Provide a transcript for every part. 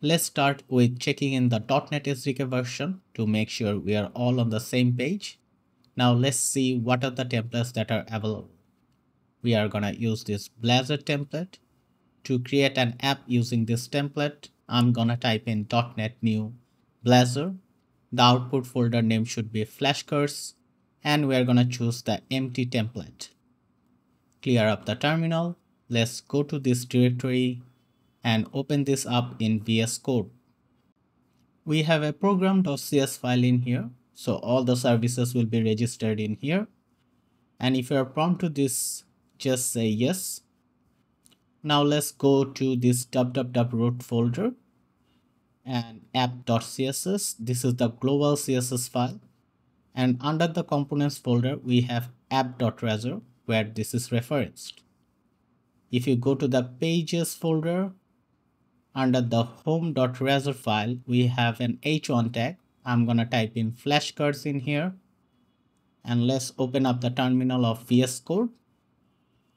Let's start with checking in the .NET SDK version to make sure we are all on the same page. Now let's see what are the templates that are available. We are gonna use this Blazor template. To create an app using this template, I'm gonna type in .NET New Blazor. The output folder name should be flashcards and we're gonna choose the empty template. Clear up the terminal. Let's go to this directory and open this up in VS Code. We have a program.cs file in here. So all the services will be registered in here. And if you are prompt to this, just say yes. Now let's go to this www root folder and app.css. This is the global CSS file. And under the components folder, we have app.razor where this is referenced. If you go to the pages folder, under the home.razor file, we have an h1 tag. I'm gonna type in flashcards in here. And let's open up the terminal of VS Code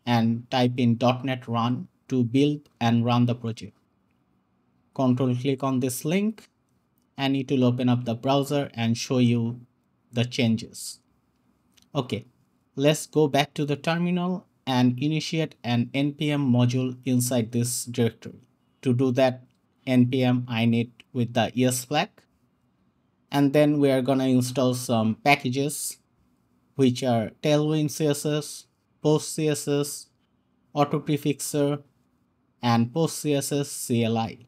and type in .NET run to build and run the project. Control click on this link and it will open up the browser and show you the changes. Okay, let's go back to the terminal and initiate an npm module inside this directory. To do that, npm init with the ES flag. And then we are gonna install some packages which are Tailwind CSS, Post CSS, Auto Prefixer, and Post CSS CLI.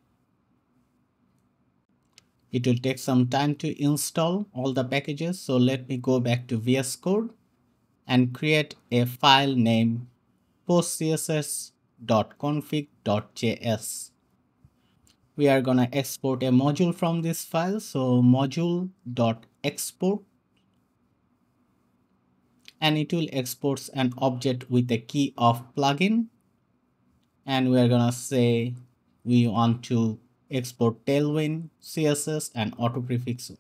It will take some time to install all the packages. So let me go back to VS Code and create a file named postcss.config.js we are gonna export a module from this file so module.export and it will exports an object with a key of plugin. And we are gonna say we want to export tailwind css and auto prefixer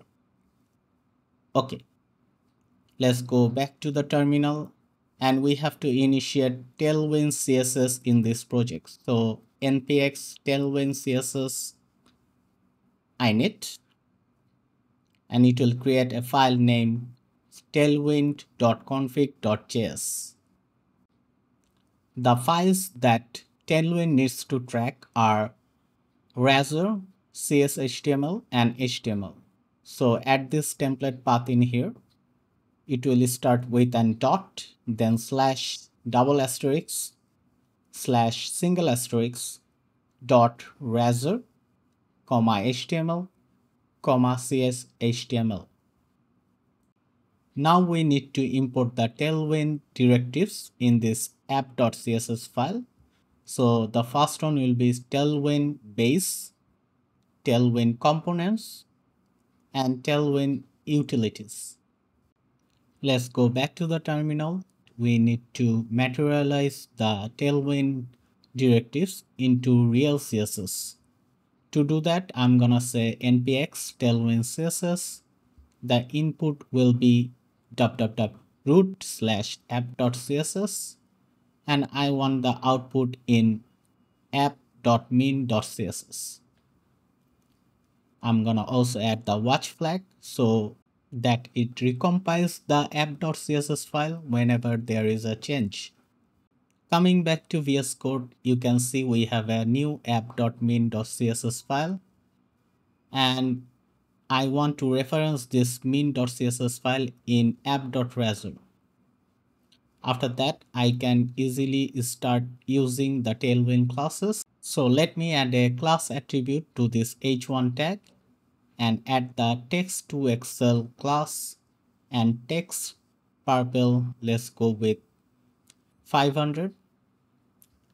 okay. Let's go back to the terminal. And we have to initiate tailwind css in this project. So npx tailwind css init and it will create a file named tailwind.config.js. The files that Tailwind needs to track are Razor, CSHTML and HTML. So add this template path in here. It will start with an dot, then slash double asterisk slash single asterisk dot razor comma html comma cs html. Now we need to import the tailwind directives in this app.css file. So the first one will be tailwind base, tailwind components, and tailwind utilities. Let's go back to the terminal we need to materialize the tailwind directives into real css to do that i'm gonna say npx tailwind css the input will be www root slash app.css and i want the output in app.min.css i'm gonna also add the watch flag so that it recompiles the app.css file whenever there is a change. Coming back to VS Code, you can see we have a new app.min.css file and I want to reference this min.css file in app.razor. After that, I can easily start using the Tailwind classes. So let me add a class attribute to this h1 tag and add the text 2xl class and text purple. Let's go with 500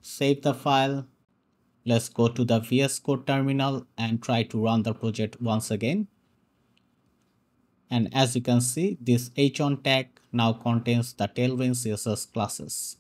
save the file. Let's go to the vs code terminal and try to run the project once again. And as you can see this h1 tag now contains the tailwind css classes